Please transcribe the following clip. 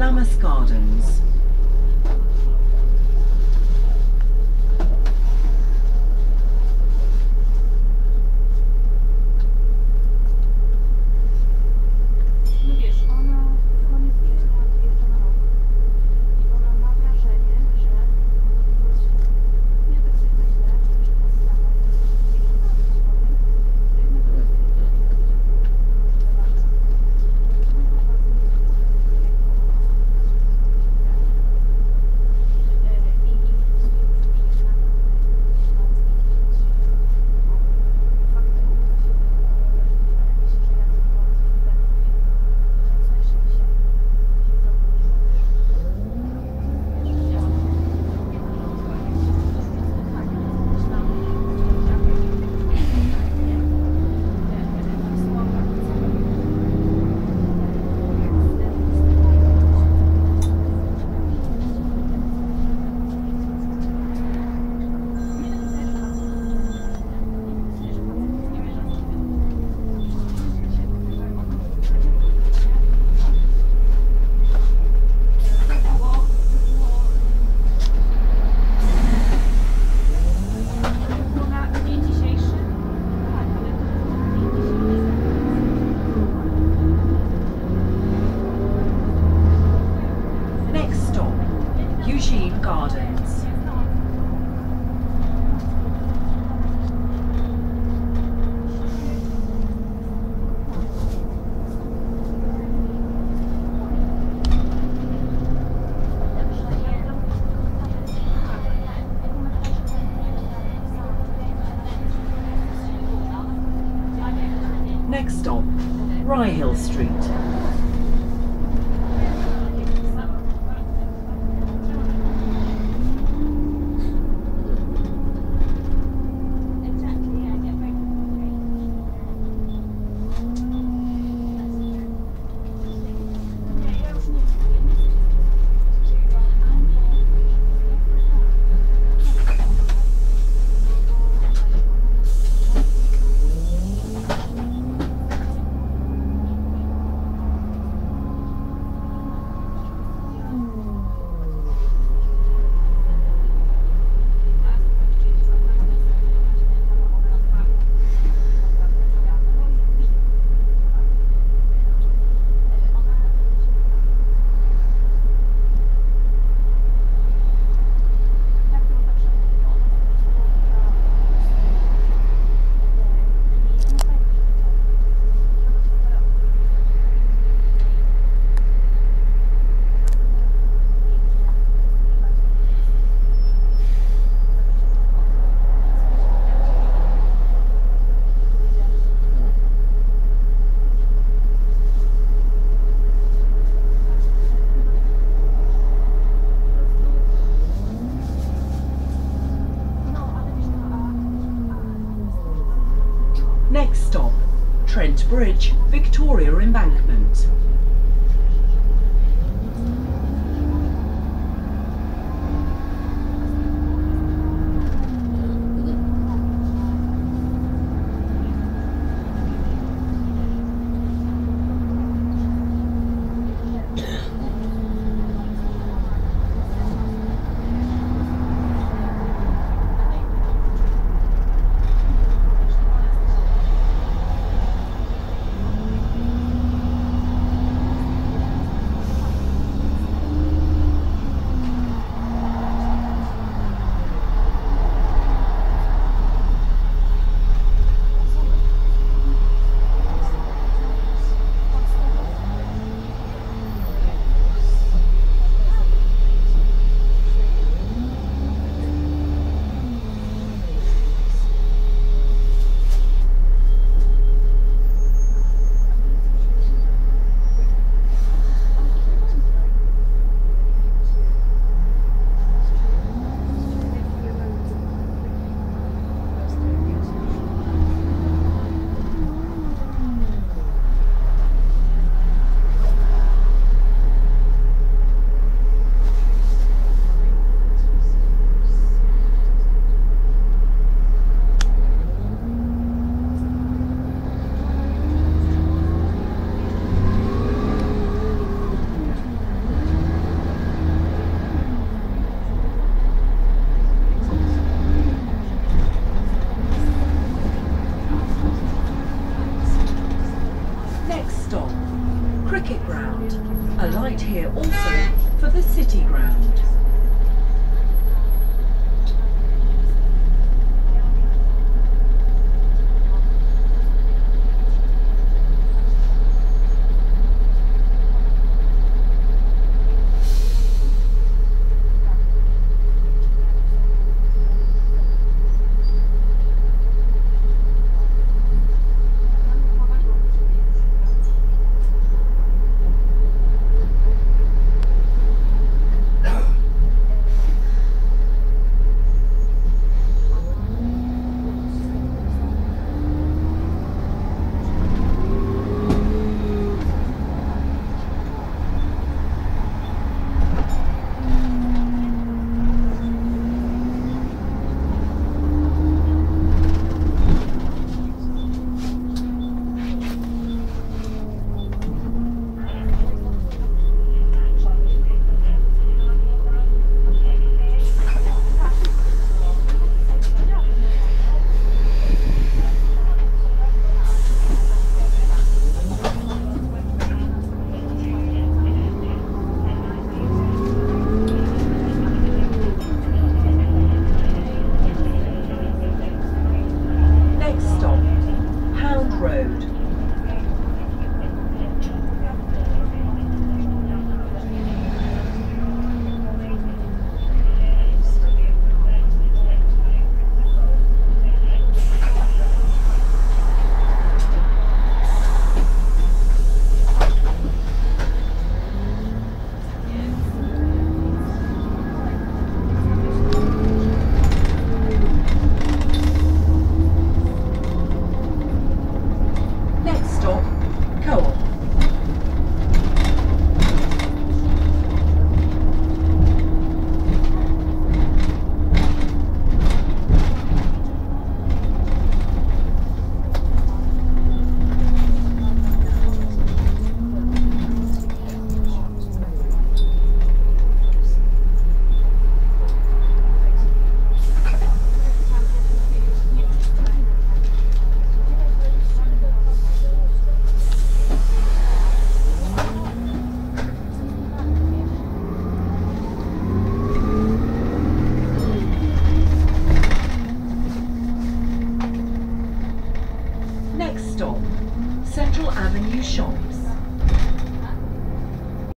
Lammas Gardens. Hill Street. Victoria Embankment.